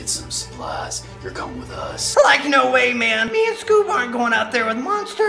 get some supplies. You're coming with us. Like, no way, man. Me and Scoob aren't going out there with monsters.